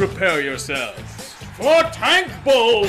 Prepare yourselves for Tank Bowl!